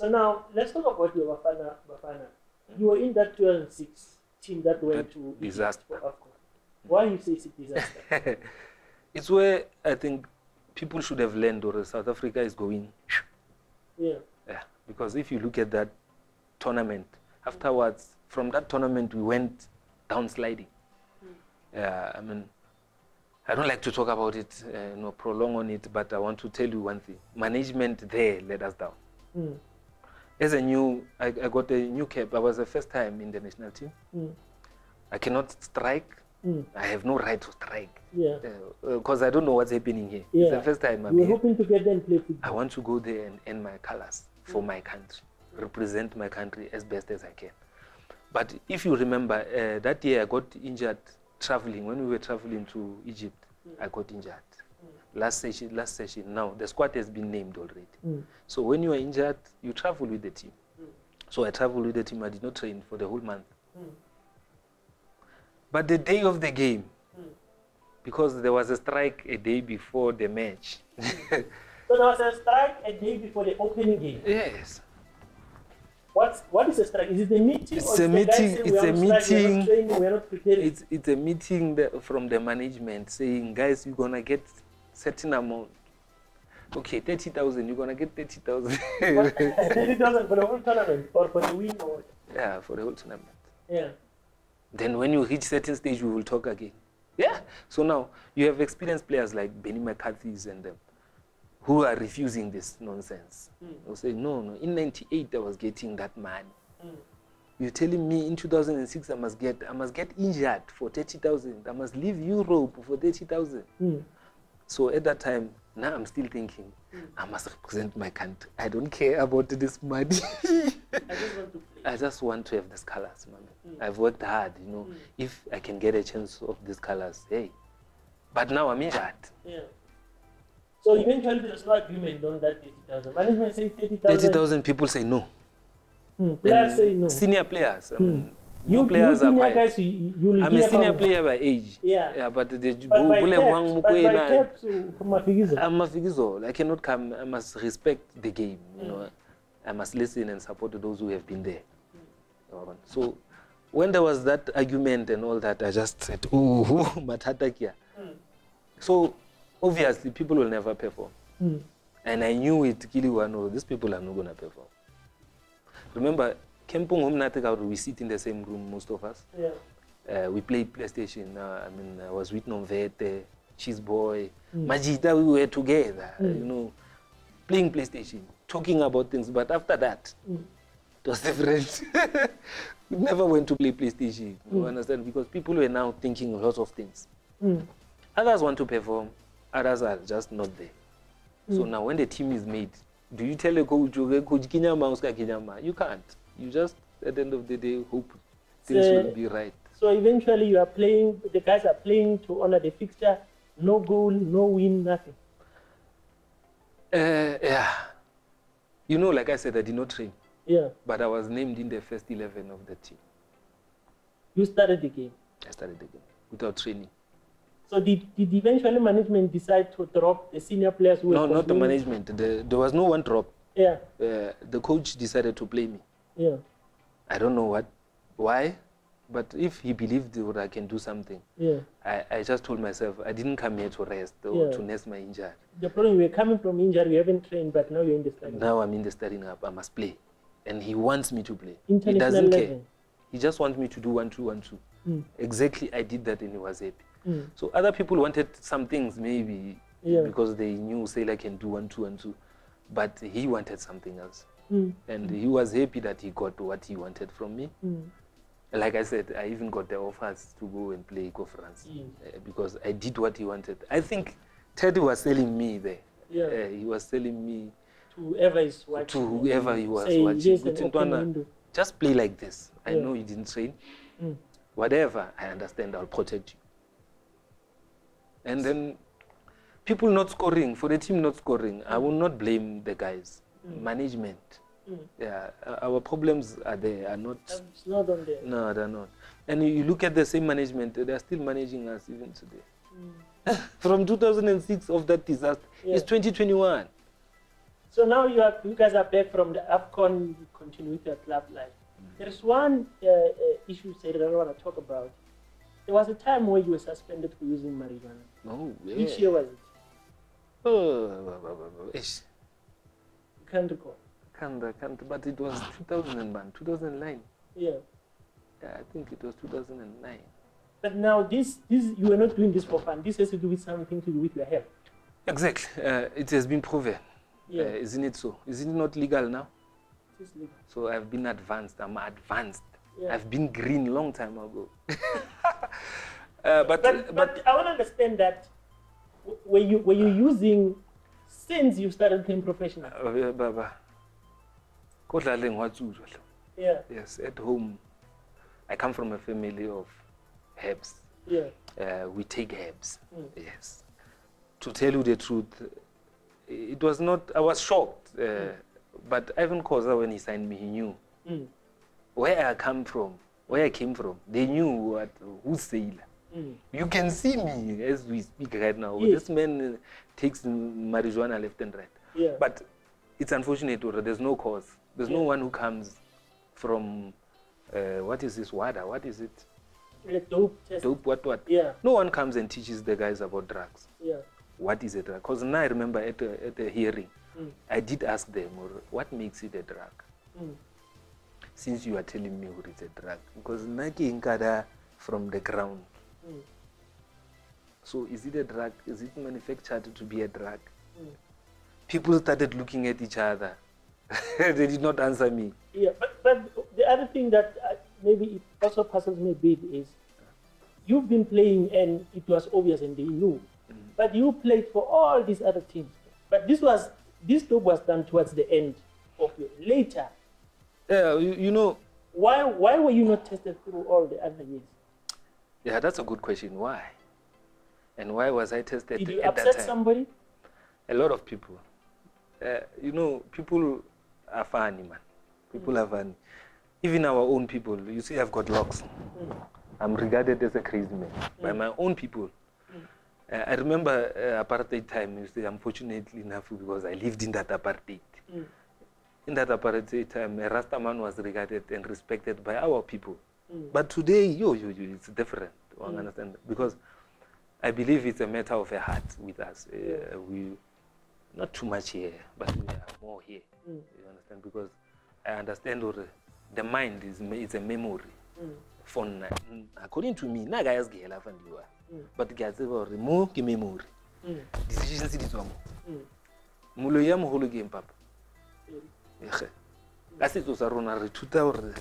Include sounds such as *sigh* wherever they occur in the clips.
So now let's talk about your Bafana. Bafana. You were in that 2006 team that went That to disaster. for AFCON. Why you say it's a disaster? *laughs* it's where I think people should have learned, or South Africa is going. yeah. Yeah, because if you look at that tournament, afterwards, from that tournament, we went down sliding. Yeah, I mean, I don't like to talk about it, uh, you know, prolong on it, but I want to tell you one thing: management there let us down. Mm. As a new, I, I got a new cap. I was the first time in the national team. Mm. I cannot strike. Mm. I have no right to strike Yeah. because I don't know what's happening here. Yeah. It's the first time I'm You were here. hoping to get them play I want to go there and earn my colors for my country, represent my country as best as I can. But if you remember, uh, that year I got injured traveling. When we were traveling to Egypt, I got injured. Last session, last session. Now the squad has been named already. Mm. So when you are injured, you travel with the team. So I traveled with the team. I did not train for the whole month. Mm. But the day of the game, Mm. because there was a strike a day before the match. *laughs* So there was a strike a day before the opening game. yes. What's what is a strike? Is it a meeting? It's a meeting- it's a are on strike, we are not meeting. training, we are not preparing? It's it's a meeting from the management saying, guys, you're gonna get certain amount. Okay, thirty thousand. You're gonna get thirty thousand. Thirty thousand for the whole tournament or for the win or yeah, for the whole tournament. Yeah. Then when you reach certain stage, we will talk again. Yeah. So now you have experienced players like Benni McCarthy's and them, who are refusing this nonsense. Mm. They'll say, no, no. In '98, I was getting that money. Mm. You're telling me in 2006 I must get I must get injured for 30,000. I must leave Europe for 30,000. Mm. So at that time, now I'm still thinking, I must represent my country. I don't care about this money. *laughs* I just want to play. I just want to have these colors, man. Mm. I've worked hard, you know. Mm. If I can get a chance of these colors, hey. But now I'm injured. Yeah. So eventually there's no agreement on that thirty thousand. Management say thirty thousand. 30,000 people say no. Mm. Players say no. Senior players. I mean, You, no you players are senior guys, you, you will I'm a senior player by age. Yeah. Yeah, but the But by Bule caps, Bwang but by Mokoena- caps, uh, I'm a Figizo. I cannot come. I must respect the game. You know, I must listen and support those who have been there. So, when there was that argument and all that, I just said, "Oh, *laughs* matata kia." Mm. So, obviously, people will never perform, Mm. and I knew it. Kiliwano, these people are not gonna perform. Remember, Kempung Home we sit in the same room, most of us. Yeah. Uh, we played PlayStation. Uh, I mean, I was with Nomvete, Cheese Boy, Mm. Majita. We were together, Mm. you know, playing PlayStation, talking about things. But after that, Mm. it was *laughs* different. we never went to play PlayStation. You Mm. understand? Because people were now thinking a lot of things. Mm. Others want to perform. Others are just not there. So Mm. now, when the team is made, do you tell a coach, coach Kinyama, Oscar Kinyama? You can't. You just, at the end of the day, hope things So- will be right. So eventually you are playing, the guys are playing to honor the fixture. No goal, no win, nothing. Uh, yeah. You know, like I said, I did not train, Yeah. but I was named in the first 11 of the team. You started the game. I started the game without training. So did, did eventually management decide to drop the senior players who No, not the management. The, there was no one drop. Yeah, Uh, the coach decided to play me. Yeah. I don't know what, why, but if he believed that I can do something, Yeah. I, I just told myself I didn't come here to rest or Yeah. to nurse my injury. The problem, we are coming from injury, we haven't trained, but now you're in the starting. Now I'm in the starting up. I must play, and he wants me to play. He doesn't care. He just wants me to do one two one two. Mm. Exactly, I did that, and he was happy. Mm. So other people wanted some things maybe Yeah. because they knew Sailor can do one, two, and two, but he wanted something else, Mm. and he was happy that he got what he wanted from me. Mm. Like I said, I even got the offers to go and play conference Yes. uh, because I did what he wanted. I think Teddy was telling me there. Yeah. Uh, he was telling me To whoever is watching. to whoever he was Say, watching. "Here's an Kuti open Ntwana, window." Just play like this. I Yeah. know you didn't train. Mm. Whatever, I understand. I'll protect you. And then people not scoring for the team not scoring. I will not blame the guys. Mm. Management. Mm. Yeah, uh, our problems are there. Are not. It's not on there. No, they're not. And you- look at the same management. They're still managing us even today. Mm. *laughs* From 2006 of that disaster, Yeah. it's 2021. So now you are you guys are back from the AFCON, you continue with your club life. There is one uh, uh, issue that I don't want to talk about. There was a time where you were suspended for using marijuana. Oh, yeah. Which year was it? Oh. You can't recall. Can't, I can't, but it was 2001, 2009. Yeah. Yeah, I think it was 2009. But now this this you were not doing this for fun. This has to do with something to do with your health. Exactly. Uh, it has been proven. Yeah. Uh, isn't it so? Isn't it not legal now? It is legal. So I've been advanced. I'm advanced. Yeah. I've been green long time ago. *laughs* uh, but, But, but I want to understand that were you were you using since you started playing professional? uh, Baba, kodlaleng wa tsuzwa hle. Yeah, yes, at home, I come from a family of herbs. yeah, Uh, we take herbs. Mm. Yes. To tell you the truth, it was not. I was shocked. Uh, But Irvin Khoza, when he signed me, he knew mm, where I come from, where I came from. They knew what who's sailor. mm, You can see me as we speak right now. Yes. This man takes marijuana left and right. yeah, But it's unfortunate, or there's no cause. There's no one who comes from uh, what is this water? What is it? dope test. Dope? What? What? Yeah, No one comes and teaches the guys about drugs. yeah, What is a drug? Because now I remember at a, at a hearing, mm, I did ask them, or what makes it a drug? mm, Since you are telling me what is a drug, because Naki Inkada from the ground. mm, So is it a drug? Is it manufactured to be a drug? mm. People started looking at each other. *laughs* they did not answer me. Yeah, but, but the other thing that uh, maybe it also puzzles me a bit is you've been playing and it was obvious and they knew, but you played for all these other teams. But this was this job was done towards the end of your later. Yeah, you, you know, Why why were you not tested through all the other years? yeah, that's a good question. Why? And why was I tested Did you upset somebody? A lot of people. Uh, you know, people are funny, man. People are funny. Even our own people. You see, I've got locks. Mm, I'm regarded as a crazy man by my own people. Uh, I remember uh, apartheid time. You see, unfortunately enough, because I lived in that apartheid. mm, In that apartheid time, a Rastaman was regarded and respected by our people. mm, But today, yo, yo, yo, it's different. Mm. understand? Because I believe it's a matter of a heart with us. Uh, We, not too much here, but we are more here. mm, You understand? Because I understand or the mind is it's a memory. mm, For mm, according to me, na guys laugh and you are. Mm. But ke a tseba hore mo ke memory. mm, Decisions di tswa mo. mm, Moloi ya moholo ke eng papa? mm, Ege. Ka setso sa rona re thuta hore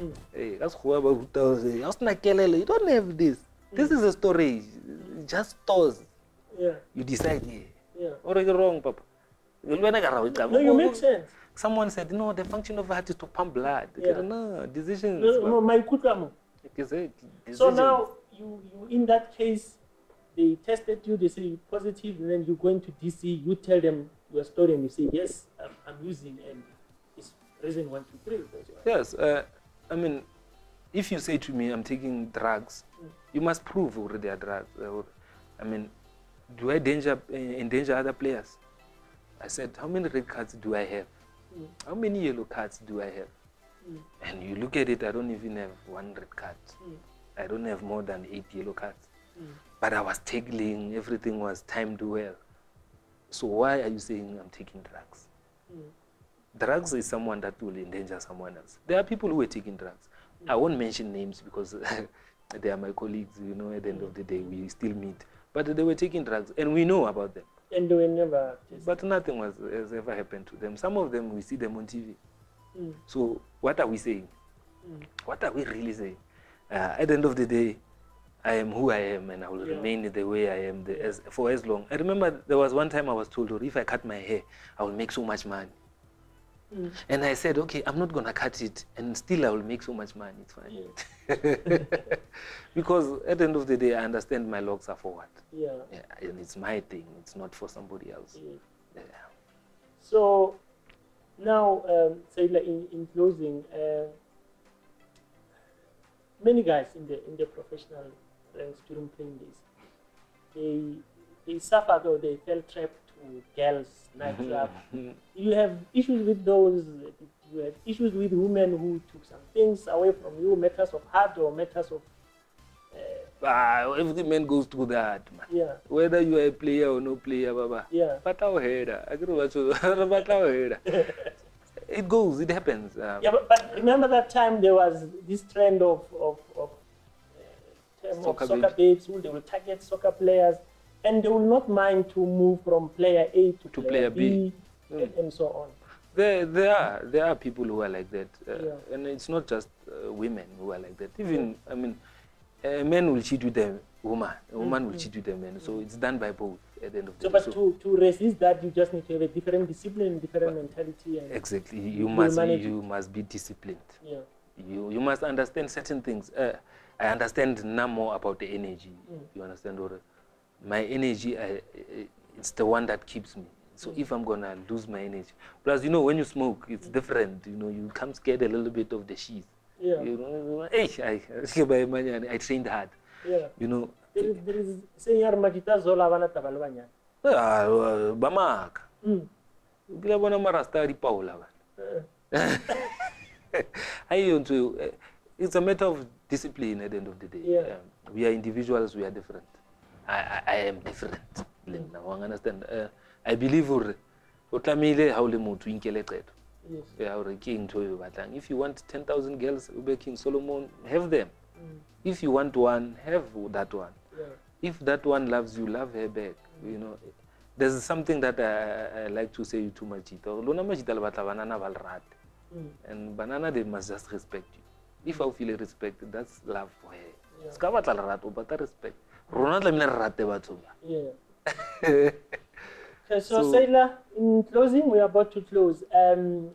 mm. eh ka sekgowa ba ruta hore ha o sena kelelo you don't have this. This is a storage. It just stores. Yeah, You decide here. Yeah. Or ke wrong papa? Le wena ka ra. No, you make sense. Someone said, no, the function of heart is to pump blood. Yeah. No, decisions. No, no, my. Exactly. So now you, you in that case, they tested you, they say you're positive, and then you go into DC, you tell them your story, and you say yes, I'm, I'm using, and it's reason one, two, three. Yes, uh, I mean, if you say to me, I'm taking drugs, Mm. you must prove already are drugs. Uh, I mean, do I danger, uh, endanger other players? I said, how many red cards do I have? Mm. How many yellow cards do I have? Mm. And you look at it, I don't even have one red card. Mm. I don't have more than eight yellow cards. Mm. But I was tackling, everything was timed well. So why are you saying I'm taking drugs? Mm. drugs is someone that will endanger someone else. There are people who are taking drugs. I won't mention names because *laughs* they are my colleagues, you know, at the end of the day, we still meet. But they were taking drugs and we know about them. And were never. But nothing was, has ever happened to them. Some of them, we see them on TV. Mm. So what are we saying? Mm. What are we really saying? Uh, at the end of the day, I am who I am and I will Yeah. remain the way I am the, as, for as long. I remember there was one time I was told, "Oh, if I cut my hair, I will make so much money. Mm. And I said, okay, I'm not gonna cut it, and still I will make so much money. It's fine. *laughs* because at the end of the day, I understand my logs are for what, Yeah. yeah, and it's my thing. It's not for somebody else. yeah. Yeah. So now, um, say like in, in closing, uh, many guys in the in the professional ranks during playing days, they they suffered or they fell trapped to to girls nightclub. you have issues with those. You have issues with women who took some things away from you, matters of heart or matters of Ah, every man goes through that, man. yeah, Whether you are a player or no player, baba. yeah, Batla o hera. Akere batho, batla o hera. It goes, it happens. Um, yeah. But, but remember that time there was this trend of of, of uh, term Soccer of soccer babes who they will target soccer players, and they will not mind to move from player A to, To player B. Mm. and, so on. There, there are there are people who are like that, uh, Yeah. and it's not just uh, women who are like that. Even I mean, a man will cheat with a woman, a woman will cheat with a man. So it's done by both at the end of the So, day. but So to, to resist that, you just need to have a different discipline, different mentality, exactly, you must manage you must be disciplined. yeah, You you must understand certain things. Uh, I understand now more about the energy. Mm. You understand, or my energy, I, I- it's the one that keeps me. So if I'm gonna lose my energy, plus you know when you smoke, it's different. You know you come scared a little bit of the sheath. yeah, You know, hey, I, *laughs* I trained hard. yeah. You know, There is, there is saying yar majita zola bana taba le banyana. ah, uh, bamaka. Mm. Kila bona marasta di paula. Hayo *laughs* nto, eh, It's a matter of discipline at the end of the day. Yeah. Um, we are individuals, we are different. I, I, am different. Mm. wa understand? Uh, I believe hore o tlamehile ha o le motho o inkele qeto. yes. Ya hore ke ntho e batlang. If you want 10,000 girls, o be King Solomon, have them. Mm. If you want one, have that one. Yeah. if that one loves you, love her back. mm. You know, there's something that I, I, like to say to Majita. Lona Majita le batla banana ba le. Mm. And banana they must just respect you. If I feel respect, that's love for her. Batla lerato, respect. Rona tlamehile re rate batho ba. *laughs* Okay, so, So- Sailor, in closing, we are about to close. Um,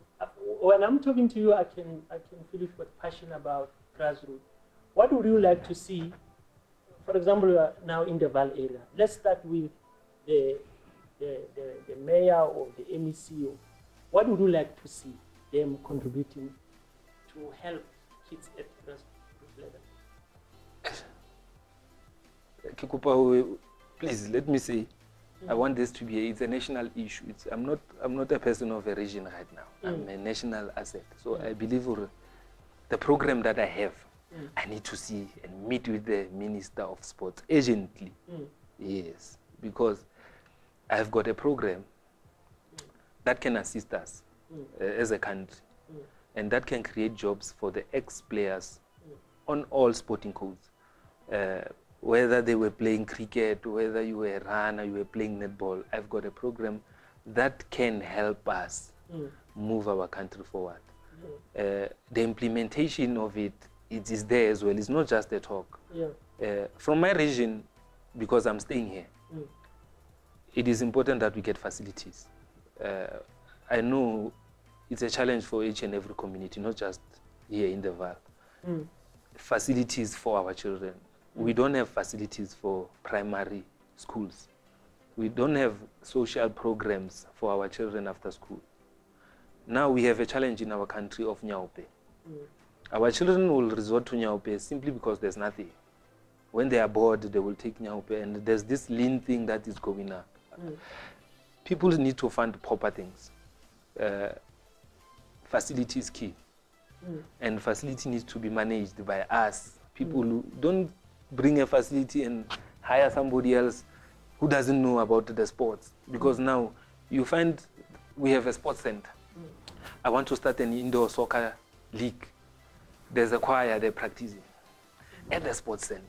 when I'm talking to you, I can I can feel you've got passion about grassroots. What would you like to see? For example, you are now in the Vaal area. Let's start with the the, the, the mayor or the MECO. What would you like to see them contributing to help kids at Ho- Please let me say, I want this to be. It's a national issue. It's, I'm not. I'm not a person of a region right now. I'm a national asset. So I believe the program that I have, Mm. I need to see and meet with the minister of sports urgently. Mm. Yes, because I've got a program that can assist us Mm. uh, as a country Mm. and that can create jobs for the ex-players Mm. on all sporting codes. Uh, whether they were playing cricket, whether you were a runner, you were playing netball, I've got a program that can help us Mm. move our country forward. Mm. Uh, the implementation of it, it is there as well. It's not just a talk. Yeah. Uh, from my region, because I'm staying here, Mm. it is important that we get facilities. Uh, I know it's a challenge for each and every community, not just here in the Vaal. Mm. Facilities for our children. We don't have facilities for primary schools. We don't have social programs for our children after school. Now we have a challenge in our country of nyaope. Mm. Our children will resort to nyaope simply because there's nothing. When they are bored, they will take nyaope, and there's this lean thing that is going on. Mm. People need to find proper things. Uh, facility is key, Mm. and facility needs to be managed by us. People who don't bring a facility and hire somebody else who doesn't know about the sports. Because now you find we have a sports center. I want to start an indoor soccer league. There's a choir they're practicing at the sports center,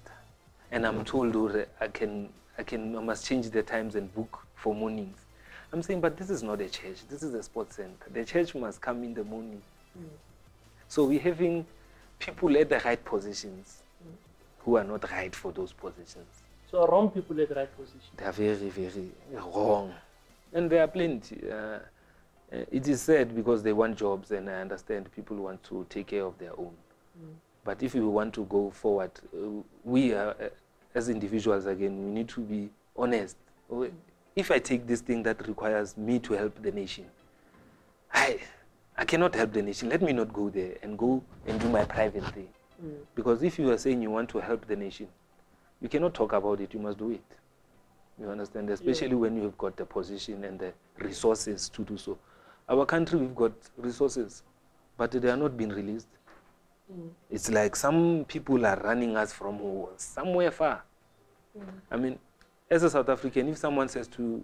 and I'm told oh, I can, I can, I must change the times and book for mornings. I'm saying, but this is not a church. This is a sports center. The church must come in the morning. Mm. So we're having people at the right positions who are not right for those positions. So wrong people at the right position. They are very, very wrong. And there are plenty. Uh, uh, it is sad because they want jobs, and I understand people want to take care of their own. Mm. But if we want to go forward, uh, we are, uh, as individuals, again, we need to be honest. We- If I take this thing that requires me to help the nation, I, I cannot help the nation. Let me not go there and go and do my private thing. Mm. Because if you are saying you want to help the nation, you cannot talk about it, you must do it. You understand? Especially when you've got the position and the resources to do so. Our country, we've got resources, but they are not being released. Mm. It's like some people are running us from somewhere far. Mm. I mean, as a South African, if someone says to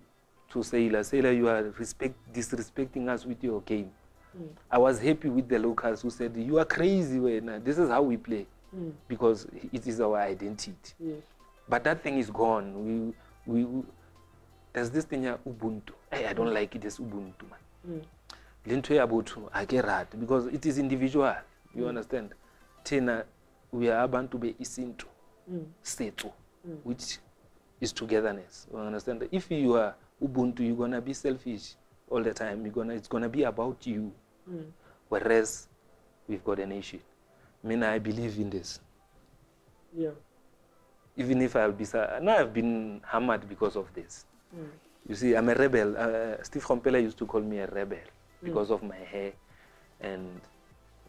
to Sailor, Sailor, you are respect, disrespecting us with your game. Mm. I was happy with the locals who said, you are crazy, when this is how we play, Mm. because it is our identity. Yes. But that thing is gone. We, we, there's this thing here, Ubuntu. Hey, I don't like it as Ubuntu, man. Mm. le ntho ya botho a because it is individual you Mm. understand thina we are abantu be-isintu Mm. setso Mm. which is togetherness you understand if you are ubuntu you're gonna be selfish all the time you're gonna, it's gonna be about you Mm. whereas we've got an issue. I mean, i believe in this Yeah. even if i'll be now i've been hammered because of this Mm. You see, I'm a rebel. Uh, Steve Komphela used to call me a rebel Mm. because of my hair and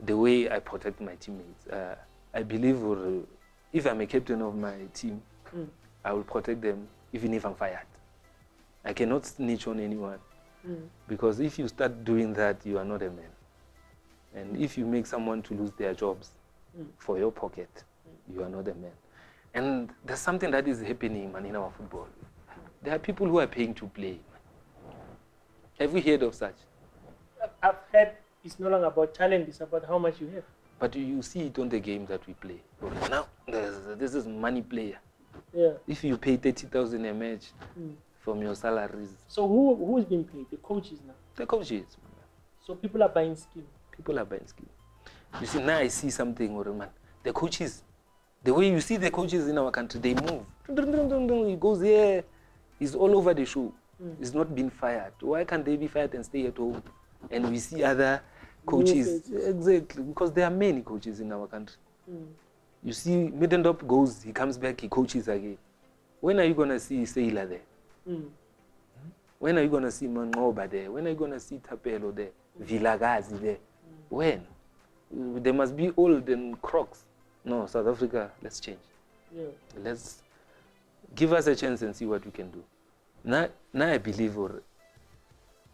the way I protect my teammates. Uh, I believe or, if I'm a captain of my team, Mm. I will protect them even if I'm fired. I cannot snitch on anyone Mm. because if you start doing that, you are not a man. And if you make someone to lose their jobs Mm. for your pocket, you are not a man. And there's something that is happening, man, in our football. There are people who are paying to play. Have you heard of such? I've- I've heard it's no longer about talent, it's about how much you have. But you see it on the games that we play. Now, this is money player. Yeah. If you pay 30,000 a match Mm. From your salaries, So who who is being paid? The coaches now. the coaches, So people are buying skill. people are buying skill. You see, now I see something, or man, the coaches, the way you see the coaches in our country, they move. He goes here, he's all over the show. Mm. He's not been fired. Why can't they be fired and stay at home? And we see other coaches. Exactly, because there are many coaches in our country. Mm. You see, Middendorp goes, he comes back, he coaches again. When are you going to see Sailor there? Mm. When are you going to see Mangoba there? When are you going to see Tapelo there? Vilakazi there? When? Uh, They must be old and crocs. No, South Africa, let's change. Yeah. Let's give us a chance and see what we can do. Now, now I believe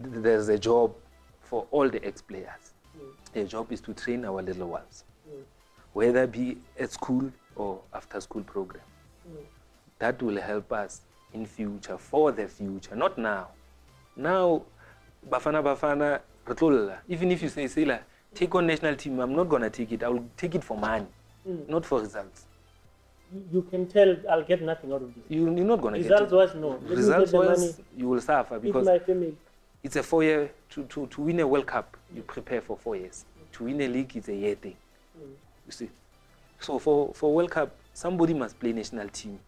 there's a job for all the ex-players. Mm. Their job is to train our little ones, Mm. whether be at school or after school program. Mm. that will help us in future for the future not now now bafana bafana even if you say sailor take on national team i'm not going to take it i will take it for money Mm. not for results You, you can tell I'll get nothing out of this. you, you're not going to Results get no. Let me it. get results money, was you will suffer because my family. it's a four year to, to, to win a world cup you prepare for four years to win a league it's a year thing Mm. you see so for, for world cup somebody must play national team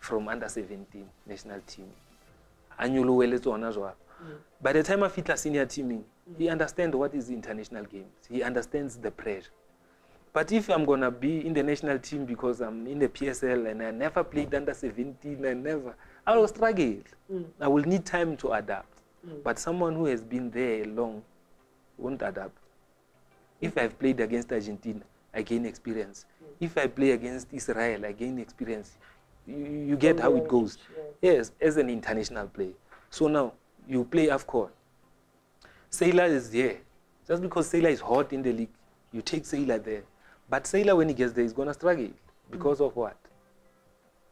from under 17 national team. A nyolohe le tsona jwalo. Mm. by the time I fit a fitla senior teaming he understands what is the international games. He understands the pressure. But if i'm going to be in the national team because i'm in the psl and i never played under 17 i never i will struggle. Mm. i will need time to adapt. Mm. but someone who has been there long won't adapt. If i've played against argentina i gain experience. If i play against israel i gain experience you, you get how it goes yes as an international player so now you play afcon sailor is there just because sailor is hot in the league you take sailor there but sailor when he gets there is going to struggle because of what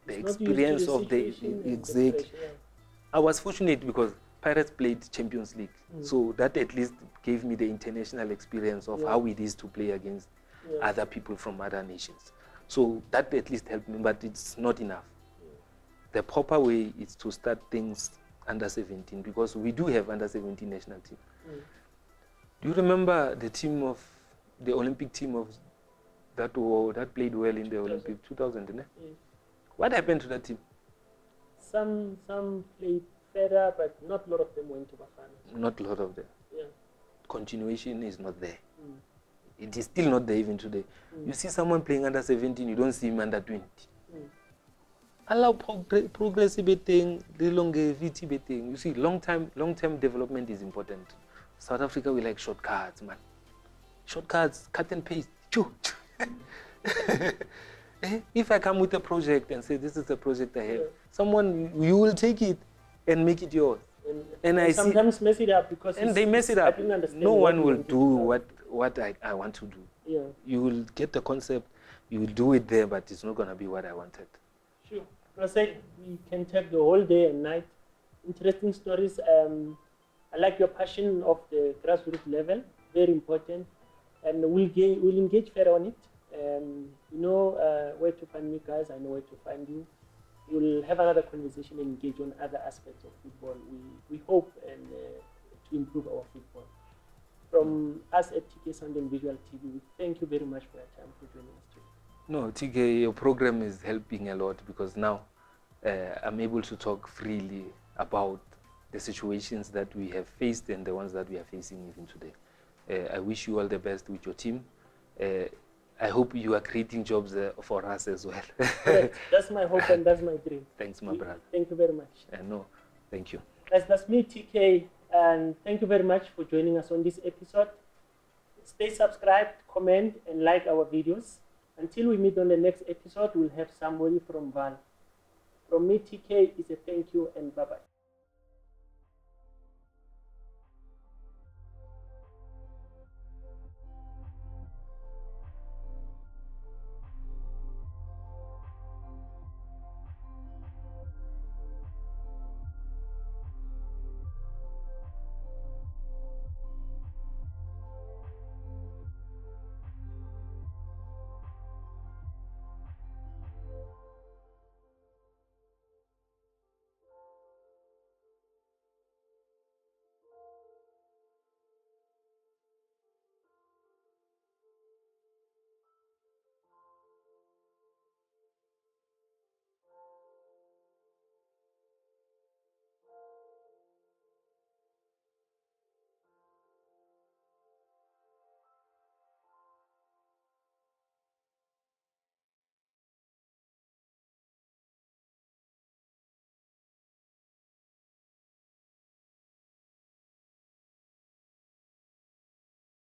the It's not used to experience the of the situation the exact yeah. I was fortunate because Pirates played Champions League, Mm. so that at least gave me the international experience of Yeah. how it is to play against Yeah. other people from other nations. So that at least helped me, but it's not enough. The proper way is to start things under 17 because we do have under 17 national team. Mm. Do you remember the team of the Olympic team of that war, that played well in the 2000. Olympic 2000? ne? Yes. What happened to that team? Some some played better, but not a lot of them went to Bafana. Not a lot of them. Yeah. Continuation is not there. It is still not there even today. Mm. You see someone playing under 17, you don't see him under 20. Mm. Allow progr- progress betting, the longevity betting. You see, long time, long term development is important. South Africa we like shortcuts, man. Shortcuts, cut and paste. *laughs* Eh, if I come with a project and say this is the project I have, Yeah. Someone you will take it and make it yours. And, And I see- sometimes mess it up because And they mess it I up. No one will do what what I, I want to do. Yeah, You will get the concept, you will do it there, but it's not gonna be what I wanted. sure. I, we can take the whole day and night. Interesting stories. Um, I like your passion of the grassroots level. Very important. And we'll, we'll engage further on it. Um, you know uh, where to find me, guys. I know where to find you. We'll have another conversation and engage on other aspects of football. We, we hope and uh, to improve our football. From us at TK Sound and Visual TV, we thank you very much for your time for joining us today. No, TK, your program is helping a lot because now uh, I'm able to talk freely about the situations that we have faced and the ones that we are facing even today. Uh, I wish you all the best with your team. Uh, I hope you are creating jobs uh, for us as well. *laughs* Correct. that's my hope and that's my dream. *laughs* Thanks, my brother. Thank you very much. Uh, no, thank you. Guys, that's me, TK, and thank you very much for joining us on this episode. Stay subscribed, comment, and like our videos. Until we meet on the next episode, we'll have somebody from Vaal. From me, TK, is a thank you and bye bye.